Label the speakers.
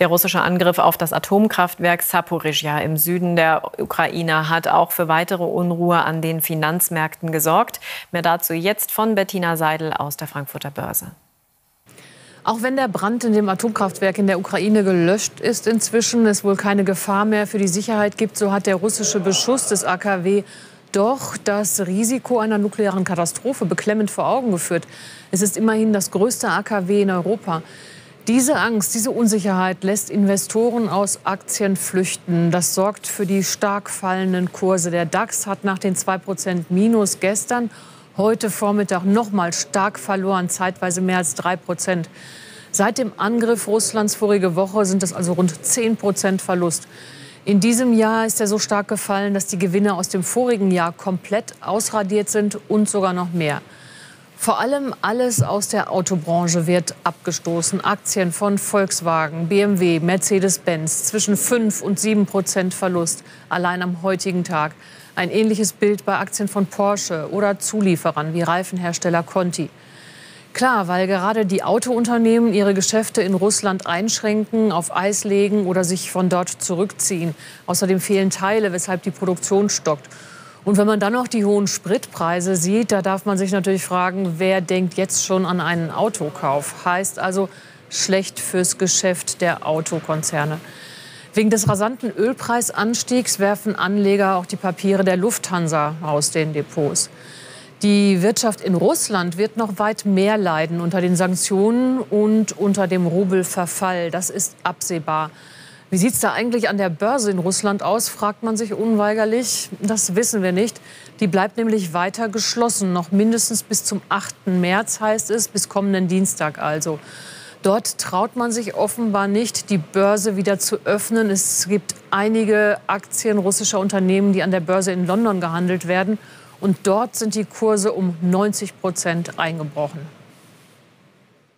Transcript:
Speaker 1: Der russische Angriff auf das Atomkraftwerk Saporizhia im Süden der Ukraine hat auch für weitere Unruhe an den Finanzmärkten gesorgt. Mehr dazu jetzt von Bettina Seidel aus der Frankfurter Börse.
Speaker 2: Auch wenn der Brand in dem Atomkraftwerk in der Ukraine gelöscht ist inzwischen, es wohl keine Gefahr mehr für die Sicherheit gibt, so hat der russische Beschuss des AKW doch das Risiko einer nuklearen Katastrophe beklemmend vor Augen geführt. Es ist immerhin das größte AKW in Europa. Diese Angst, diese Unsicherheit lässt Investoren aus Aktien flüchten. Das sorgt für die stark fallenden Kurse. Der DAX hat nach den 2% Minus gestern heute Vormittag noch mal stark verloren, zeitweise mehr als 3%. Seit dem Angriff Russlands vorige Woche sind es also rund 10% Verlust. In diesem Jahr ist er so stark gefallen, dass die Gewinne aus dem vorigen Jahr komplett ausradiert sind und sogar noch mehr. Vor allem alles aus der Autobranche wird abgestoßen. Aktien von Volkswagen, BMW, Mercedes-Benz zwischen 5 und 7 Prozent Verlust allein am heutigen Tag. Ein ähnliches Bild bei Aktien von Porsche oder Zulieferern wie Reifenhersteller Conti. Klar, weil gerade die Autounternehmen ihre Geschäfte in Russland einschränken, auf Eis legen oder sich von dort zurückziehen. Außerdem fehlen Teile, weshalb die Produktion stockt. Und wenn man dann noch die hohen Spritpreise sieht, da darf man sich natürlich fragen, wer denkt jetzt schon an einen Autokauf? Heißt also schlecht fürs Geschäft der Autokonzerne. Wegen des rasanten Ölpreisanstiegs werfen Anleger auch die Papiere der Lufthansa aus den Depots. Die Wirtschaft in Russland wird noch weit mehr leiden unter den Sanktionen und unter dem Rubelverfall. Das ist absehbar. Wie sieht es da eigentlich an der Börse in Russland aus, fragt man sich unweigerlich. Das wissen wir nicht. Die bleibt nämlich weiter geschlossen, noch mindestens bis zum 8. März heißt es, bis kommenden Dienstag also. Dort traut man sich offenbar nicht, die Börse wieder zu öffnen. Es gibt einige Aktien russischer Unternehmen, die an der Börse in London gehandelt werden. Und dort sind die Kurse um 90 Prozent eingebrochen.